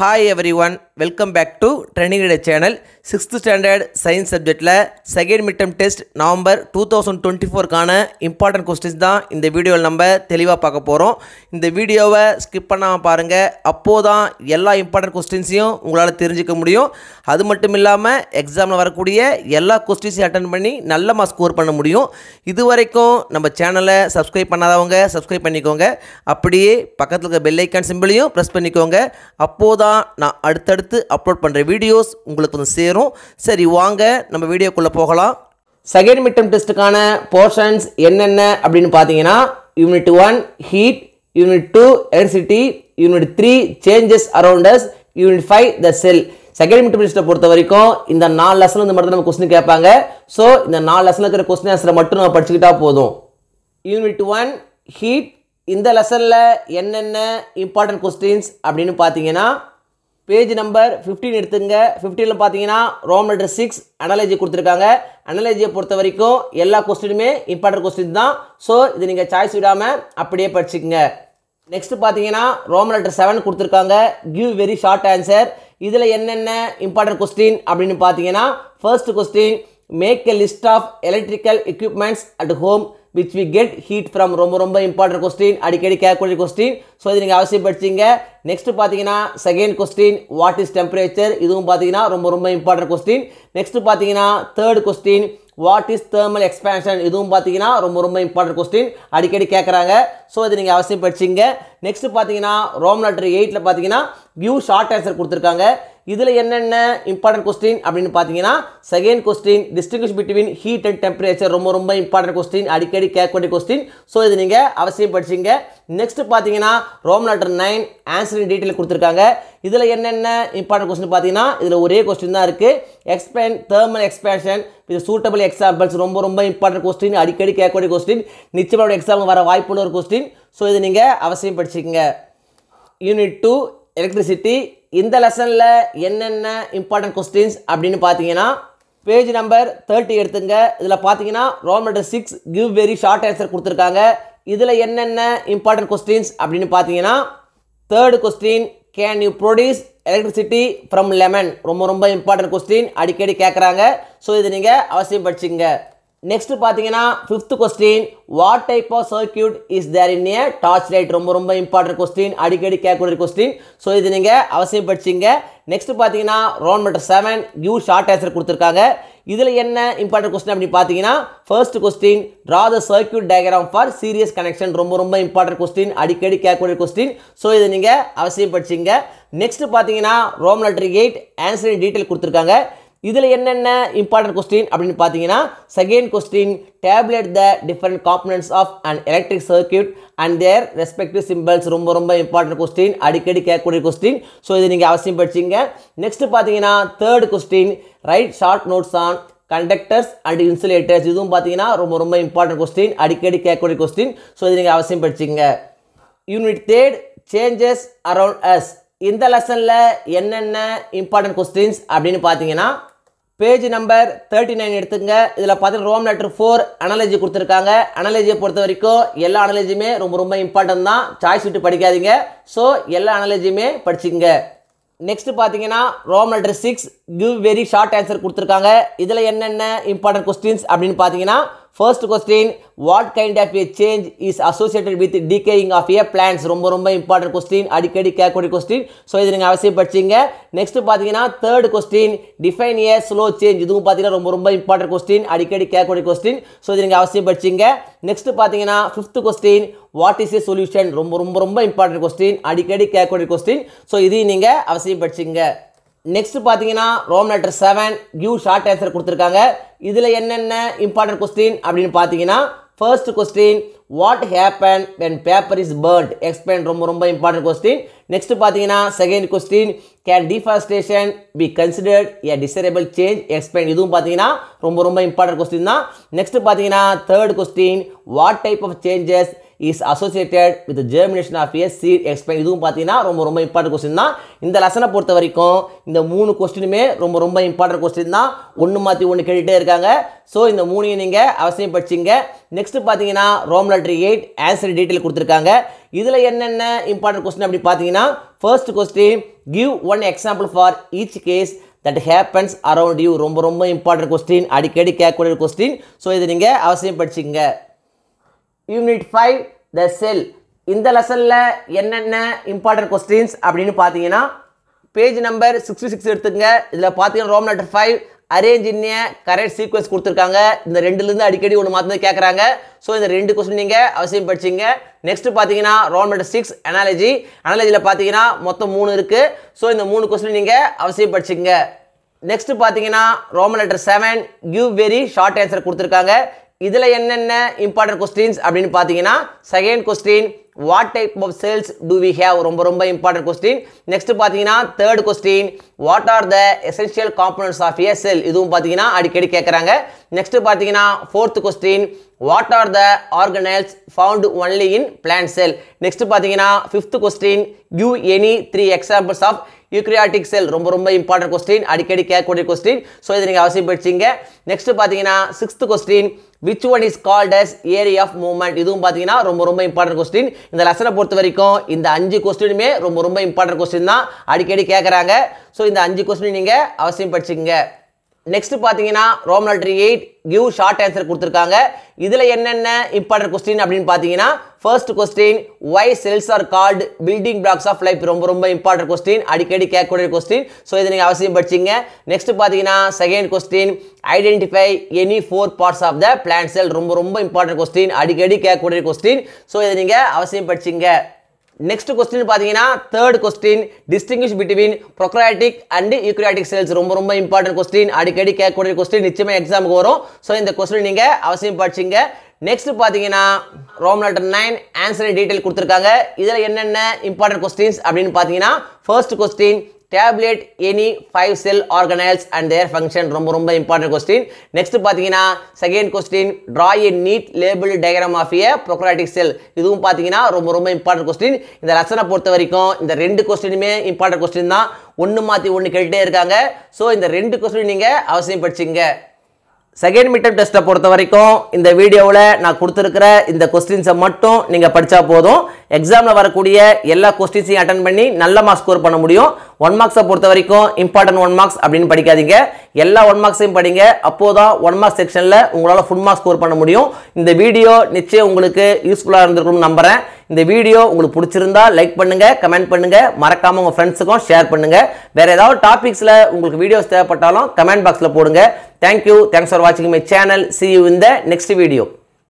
Hi everyone welcome back to training trending channel sixth standard science சப்ஜெக்டில் second midterm test November two thousand twenty ஃபோர்க்கான important questions தான் இந்த வீடியோவில் நம்ம தெளிவாக பார்க்க போகிறோம் இந்த வீடியோவை ஸ்கிப் பண்ணாமல் பாருங்கள் அப்போது தான் எல்லா இம்பார்ட்டன்ட் கொஸ்டின்ஸையும் உங்களால் தெரிஞ்சுக்க முடியும். அது மட்டும் இல்லாமல் எக்ஸாமில் வரக்கூடிய எல்லா கொஸ்டின்ஸையும் அட்டன் பண்ணி நல்ல மார்க் ஸ்கோர் பண்ண முடியும். இது வரைக்கும் நம்ம சேனலை சப்ஸ்கிரைப் பண்ணாதவங்க சப்ஸ்கிரைப் பண்ணிக்கோங்க. அப்படியே பக்கத்தில் இருக்க பெல் ஐக்கான் சிம்பிளையும் ப்ரெஸ் பண்ணிக்கோங்க. அப்போது தான் நான் அடுத்தடுத்து அப்லோட் பண்ணுற வீடியோஸ் உங்களுக்கு வந்து சேரும். சரி வாங்க நம்ம வீடியோக்குள்ளே போகலாம். செகண்ட் மிட்டம் டெஸ்ட்டுக்கான போர்ஷன்ஸ் என்னென்ன அப்படின்னு பார்த்தீங்கன்னா unit one heat unit two electricity unit three changes around us unit five the cell second midterm டெஸ்ட்டை பொறுத்த வரைக்கும் இந்த நாலு லெசன் இந்த மட்டும் நம்ம கொஸ்டின் கேட்பாங்க. ஸோ இந்த நாலு லெசனில் இருக்கிற கொஸ்டின் ஆன்சரை மட்டும் நம்ம படிச்சுக்கிட்டா போதும். யூனிட் ஒன் ஹீட் இந்த லெசனில் என்னென்ன இம்பார்ட்டன்ட் கொஸ்டின்ஸ் அப்படின்னு பார்த்தீங்கன்னா பேஜ் நம்பர் 15 எடுத்துங்க. 15 பார்த்தீங்கன்னா ரோம் லெட்டர் சிக்ஸ் அனாலஜி கொடுத்துருக்காங்க. அனாலஜியை பொறுத்த வரைக்கும் எல்லா கொஸ்டினுமே இம்பார்ட்டன்ட் கொஸ்டின் தான் ஸோ இது நீங்கள் சாய்ஸ் விடாமல் அப்படியே படிச்சுக்கோங்க. நெக்ஸ்ட் பார்த்தீங்கன்னா ரோம் லெட்டர் செவன் கொடுத்துருக்காங்க. கிவ் வெரி ஷார்ட் ஆன்சர் இதில் என்னென்ன இம்பார்ட்டன்ட் கொஸ்டின் அப்படின்னு பார்த்தீங்கன்னா first question make a list of electrical equipments at home which we get heat from ரொம்ப ரொம்ப இம்பார்ட்டன்ட் கொஸ்டின் அடிக்கடி கேட்கக்கூடிய கொஸ்டின் ஸோ இது நீங்கள் அவசியம் படிச்சிங்க. நெக்ஸ்ட் பார்த்தீங்கன்னா second question what is temperature இதுவும் பார்த்தீங்கன்னா ரொம்ப ரொம்ப இம்பார்ட்டன்ட் கொஸ்டின் நெக்ஸ்ட் பார்த்தீங்கன்னா third question what is thermal expansion இதுவும் பார்த்தீங்கன்னா ரொம்ப ரொம்ப இம்பார்ட்டன்ட் கொஸ்டின் அடிக்கடி கேட்குறாங்க. ஸோ இது நீங்கள் அவசியம் படிச்சிங்க. நெக்ஸ்ட் பார்த்தீங்கன்னா ரோம் லெட்டர் எயிட்டில் பார்த்தீங்கன்னா வியூ ஷார்ட் ஆன்சர் கொடுத்துருக்காங்க. இதில் என்னென்ன இம்பார்ட்டன்ட் கொஸ்டின் அப்படின்னு பார்த்தீங்கன்னா second question distinguish between heat and temperature ரொம்ப ரொம்ப இம்பார்ட்டன்ட் கொஸ்டின் அடிக்கடி கேட்கக்கூடிய கொஸ்டின் ஸோ இது நீங்கள் அவசியம் படிச்சிங்க. நெக்ஸ்ட் பார்த்தீங்கன்னா Roman letter nine answer detail கொடுத்துருக்காங்க. இதில் என்னென்ன இம்பார்ட்டன்ட் கொஸ்டின் பார்த்தீங்கன்னா இதில் ஒரே கொஸ்டின் தான் இருக்குது எக்ஸ்பேன் தேர்மல் எக்ஸ்பேன்ஷன் இது சூட்டபிள் எக்ஸாம்பிள்ஸ் ரொம்ப ரொம்ப இம்பார்ட்டன்ட் கொஸ்டின் அடிக்கடி கேட்கக்கூடிய கொஸ்டின் நிச்சயமாக எக்ஸாம் வர வாய்ப்புள்ள ஒரு கொஸ்டின் ஸோ இது நீங்கள் அவசியம் படிச்சுக்கங்க. யூனிட் டூ எலக்ட்ரிசிட்டி இந்த லெசனில் என்னென்ன இம்பார்ட்டன்ட் கொஸ்டின்ஸ் அப்படின்னு பார்த்தீங்கன்னா பேஜ் நம்பர் தேர்ட்டி எடுத்துங்க. இதில் பார்த்தீங்கன்னா roll number six give very short answer கொடுத்துருக்காங்க. இதில் என்னென்ன இம்பார்ட்டன்ட் கொஸ்டின்ஸ் அப்படின்னு பார்த்தீங்கன்னா third question can you produce electricity from lemon ரொம்ப ரொம்ப இம்பார்ட்டன்ட் கொஸ்டின் அடிக்கடி கேட்குறாங்க ஸோ இது நீங்கள் அவசியம் படிச்சுங்க நெக்ஸ்ட் பார்த்தீங்கன்னா fifth question what type of circuit is there in a torch light ரொம்ப ரொம்ப இம்பார்ட்டன்ட் கொஸ்டின் அடிக்கடி கேட்கக்கூடிய கொஸ்டின் ஸோ இது நீங்கள் அவசியம் படிச்சிங்க. நெக்ஸ்ட் பார்த்தீங்கன்னா Roman letter seven you short answer கொடுத்துருக்காங்க. இதில் என்ன இம்பார்ட்டன்ட் கொஸ்டின் அப்படின்னு பார்த்தீங்கன்னா first question draw the circuit diagram for series connection ரொம்ப ரொம்ப இம்பார்ட்டன்ட் கொஸ்டின் அடிக்கடி கேட்கக்கூடிய கொஸ்டின் ஸோ இதை நீங்கள் அவசியம் படிச்சிங்க. நெக்ஸ்ட் பார்த்தீங்கன்னா Roman letter eight answer in detail கொடுத்துருக்காங்க. இதில் என்னென்ன இம்பார்ட்டன்ட் கொஸ்டின் அப்படின்னு பார்த்தீங்கன்னா second question tabulate the different components of an electric circuit and their respective symbols ரொம்ப ரொம்ப இம்பார்ட்டன்ட் கொஸ்டின் அடிக்கடி கேட்கக்கூடிய கொஸ்டின் ஸோ இது நீங்கள் அவசியம் படிச்சிங்க. நெக்ஸ்ட் பார்த்தீங்கன்னா third question write short notes on conductors and insulators இதுவும் பார்த்தீங்கன்னா ரொம்ப ரொம்ப இம்பார்ட்டன்ட் கொஸ்டின் அடிக்கடி கேட்கக்கூடிய கொஸ்டின் ஸோ இது நீங்கள் அவசியம் படிச்சிங்க. Unit third changes around us இந்த லெசனில் என்னென்ன இம்பார்ட்டன்ட் கொஸ்டின்ஸ் அப்படின்னு பார்த்தீங்கன்னா பேஜ் நம்பர் தேர்ட்டி நைன் எடுத்துங்க இதில் பார்த்தீங்கன்னா ரோம் லெட்டர் ஃபோர் அனாலஜி கொடுத்துருக்காங்க. அனாலஜியை பொறுத்த வரைக்கும் எல்லா அனாலஜியுமே ரொம்ப ரொம்ப இம்பார்ட்டன்ட் தான். சாய்ஸ் விட்டு படிக்காதீங்க. ஸோ எல்லா அனாலஜியுமே படிச்சுங்க நெக்ஸ்ட் பார்த்தீங்கன்னா Roman letter six give very short answer கொடுத்துருக்காங்க. இதில் என்னென்ன இம்பார்ட்டன்ட் கொஸ்டின்ஸ் அப்படின்னு பார்த்தீங்கன்னா first question what kind of a change is associated with decaying of a plants ரொம்ப ரொம்ப இம்பார்ட்டன்ட் கொஸ்டின் அடிக்கடி கேட்கக்கூடிய கொஸ்டின் ஸோ இது நீங்கள் அவசியம் படிச்சிங்க. நெக்ஸ்ட் பார்த்தீங்கன்னா third question define a slow change இதுவும் பார்த்தீங்கன்னா ரொம்ப ரொம்ப இம்பார்ட்டன்ட் கொஸ்டின் அடிக்கடி கேட்கக்கூடிய கொஸ்டின் ஸோ இது நீங்கள் அவசியம் படிச்சிங்க. நெக்ஸ்ட் பார்த்தீங்கன்னா fifth question what is a solution ரொம்ப ரொம்ப ரொம்ப இம்பார்ட்டன்ட் கொஸ்டின் அடிக்கடி கேட்கக்கூடிய கொஸ்டின் ஸோ இதையும் நீங்கள் அவசியம் படிச்சிங்க. நெக்ஸ்ட் பார்த்தீங்கன்னா Roman letter seven Q short answer கொடுத்துருக்காங்க. இதில் என்னென்ன இம்பார்ட்டன்ட் கொஸ்டின் அப்படின்னு பார்த்தீங்கன்னா first question what happen when paper is burnt explain ரொம்ப ரொம்ப இம்பார்ட்டன்ட் கொஸ்டின் நெக்ஸ்ட் பார்த்தீங்கன்னா second question can deforestation be considered a desirable change explain இதுவும் பார்த்தீங்கன்னா ரொம்ப ரொம்ப இம்பார்ட்டன்ட் கொஸ்டின் தான். நெக்ஸ்ட் பார்த்தீங்கன்னா third question what type of changes is associated with germination of a seed expect இதுவும் பார்த்தீங்கன்னா ரொம்ப ரொம்ப இம்பார்ட்டன்ட் கொஸ்டின் தான். இந்த லெசனை பொறுத்த வரைக்கும் இந்த மூணு கொஸ்டினுமே ரொம்ப ரொம்ப இம்பார்ட்டன்ட் கொஸ்டின் தான். ஒன்று மாற்றி ஒன்று கேட்டுகிட்டே இருக்காங்க. ஸோ இந்த மூணையும் நீங்கள் அவசியம் படிச்சிங்க. நெக்ஸ்ட்டு பார்த்தீங்கன்னா Roman letter eight answer detail கொடுத்துருக்காங்க. இதில் என்னென்ன இம்பார்ட்டன்ட் கொஸ்டின் அப்படி பார்த்தீங்கன்னா first question give one example for each case that happens around you ரொம்ப ரொம்ப இம்பார்ட்டன்ட் கொஸ்டின் அடிக்கடி கேட்கக்கூடிய கொஸ்டின் ஸோ இதை நீங்கள் அவசியம் படிச்சிங்க. யூனிட் ஃபைவ் த செல் இந்த லெசனில் என்னென்ன இம்பார்ட்டன்ட் கொஸ்டின்ஸ் அப்படின்னு பார்த்தீங்கன்னா பேஜ் நம்பர் சிக்ஸ்டி சிக்ஸ் எடுத்துங்க இதில் பார்த்தீங்கன்னா Roman letter five arrange in the correct sequence கொடுத்துருக்காங்க. இந்த ரெண்டுலேருந்து அடிக்கடி ஒன்று மாற்றி கேட்குறாங்க ஸோ இந்த ரெண்டு கொஸ்டின் நீங்கள் அவசியம் படிச்சிங்க. நெக்ஸ்ட் பார்த்தீங்கன்னா ரோம் லெட்டர் சிக்ஸ் அனாலஜி அனாலஜியில் பார்த்தீங்கன்னா மொத்தம் மூணு இருக்குது ஸோ இந்த மூணு கொஸ்டின் நீங்கள் அவசியம் படிச்சிங்க. நெக்ஸ்ட் பார்த்தீங்கன்னா Roman letter seven give very short answer கொடுத்துருக்காங்க. இதில் என்னென்ன இம்பார்ட்டன்ட் கொஸ்டின்ஸ் அப்படின்னு பார்த்தீங்கன்னா second question what type of cells do we have ரொம்ப ரொம்ப இம்பார்ட்டன்ட் கொஸ்டின் நெக்ஸ்ட் பார்த்தீங்கன்னா third question what are the essential components of a cell இதுவும் பார்த்தீங்கன்னா அடிக்கடி கேட்குறாங்க நெக்ஸ்ட் பார்த்தீங்கன்னா fourth question what are the organelles found only in plant cell next பார்த்தீங்கன்னா fifth question give any three examples of eukaryotic cell ரொம்ப ரொம்ப important question அடிக்கடி கேட்கக்கூடிய கொஸ்டின் ஸோ இதை நீங்கள் அவசியம் படிச்சிங்க. நெக்ஸ்ட் பார்த்தீங்கன்னா sixth question which one is called as area of movement இதுவும் பார்த்தீங்கன்னா ரொம்ப ரொம்ப இம்பார்ட்டன்ட் கொஸ்டின் இந்த லெசனை பொறுத்த வரைக்கும் இந்த அஞ்சு கொஸ்டினுமே ரொம்ப ரொம்ப இம்பார்ட்டன்ட் கொஸ்டின் தான். அடிக்கடி கேட்குறாங்க. ஸோ இந்த அஞ்சு கொஸ்டின் நீங்கள் அவசியம் படிச்சுங்க. நெக்ஸ்ட் பார்த்தீங்கன்னா from three eight give short answer கொடுத்துருக்காங்க. இதில் என்னென்ன இம்பார்ட்டன்ட் கொஸ்டின் அப்படின்னு பார்த்தீங்கன்னா first question why cells are called building blocks of life ரொம்ப ரொம்ப இம்பார்ட்டன்ட் கொஸ்டின் அடிக்கடி கேட்கக்கூடிய கொஸ்டின் ஸோ இதை நீங்கள் அவசியம் படிச்சிங்க. நெக்ஸ்ட் பார்த்தீங்கன்னா second question identify any four parts of the plant cell ரொம்ப ரொம்ப இம்பார்ட்டன்ட் கொஸ்டின் அடிக்கடி கேட்கக்கூடிய கொஸ்டின் ஸோ இதை நீங்கள் அவசியம் படிச்சிங்க. நெக்ஸ்ட் கொஸ்டின் பார்த்தீங்கன்னா third question distinguish between prokaryotic and eukaryotic cells ரொம்ப ரொம்ப இம்பார்ட்டன்ட் கொஸ்டின் அடிக்கடி கேட்கக்கூடிய கொஸ்டின் நிச்சயமாக எக்ஸாமுக்கு வரும். ஸோ இந்த கொஸ்டின் நீங்கள் அவசியம் படிச்சிங்க. நெக்ஸ்ட் பார்த்தீங்கன்னா from letter nine answer detail கொடுத்துருக்காங்க. இதில் என்னென்ன இம்பார்ட்டன்ட் கொஸ்டின்ஸ் அப்படின்னு பார்த்தீங்கன்னா first question tabulate any five cell organelles and their function ரொம்ப ரொம்ப இம்பார்ட்டன்ட் கொஸ்டின் நெக்ஸ்ட் பார்த்தீங்கன்னா second question draw a neat labelled diagram of a prokaryotic cell இதுவும் பார்த்தீங்கன்னா ரொம்ப ரொம்ப இம்பார்ட்டன்ட் கொஸ்டின் இந்த லெசனை பொறுத்த வரைக்கும் இந்த ரெண்டு கொஸ்டினுமே இம்பார்ட்டன்ட் கொஸ்டின் தான். ஒன்று மாற்றி ஒன்று கேட்டுட்டே இருக்காங்க. ஸோ இந்த ரெண்டு கொஸ்டின் நீங்கள் அவசியம் படிச்சிங்க செகண்ட் மிட்டம் டெஸ்ட்டை பொறுத்த வரைக்கும் இந்த வீடியோவில் நான் கொடுத்துருக்கிற இந்த கொஸ்டின்ஸை மட்டும் நீங்கள் படித்தா போதும். எக்ஸாமில் வரக்கூடிய எல்லா கொஸ்டின்ஸையும் அட்டன் பண்ணி நல்ல மார்க் ஸ்கோர் பண்ண முடியும். ஒன் மார்க்ஸை பொறுத்த வரைக்கும் இம்பார்ட்டன்ட் ஒன் மார்க்ஸ் அப்படின்னு படிக்காதீங்க. எல்லா ஒன் மார்க்ஸையும் படிங்க. அப்போ தான் ஒன் மார்க்ஸ் செக்ஷனில் உங்களால் ஃபுல் மார்க்ஸ் ஸ்கோர் பண்ண முடியும். இந்த வீடியோ நிச்சயம் உங்களுக்கு யூஸ்ஃபுல்லாக இருந்திருக்கும்னு நம்புகிறேன் இந்த வீடியோ உங்களுக்கு பிடிச்சிருந்தா லைக் பண்ணுங்க கமெண்ட் பண்ணுங்க. மறக்காம உங்க ஃப்ரெண்ட்ஸுக்கும் ஷேர் பண்ணுங்க. வேற ஏதாவது டாபிக்ஸ்ல உங்களுக்கு வீடியோஸ் தேவைப்பட்டாலும் கமெண்ட் பாக்ஸ்ல போடுங்க. தேங்க்யூ தேங்க்ஸ் ஃபார் வாட்சிங் my channel see you in the next video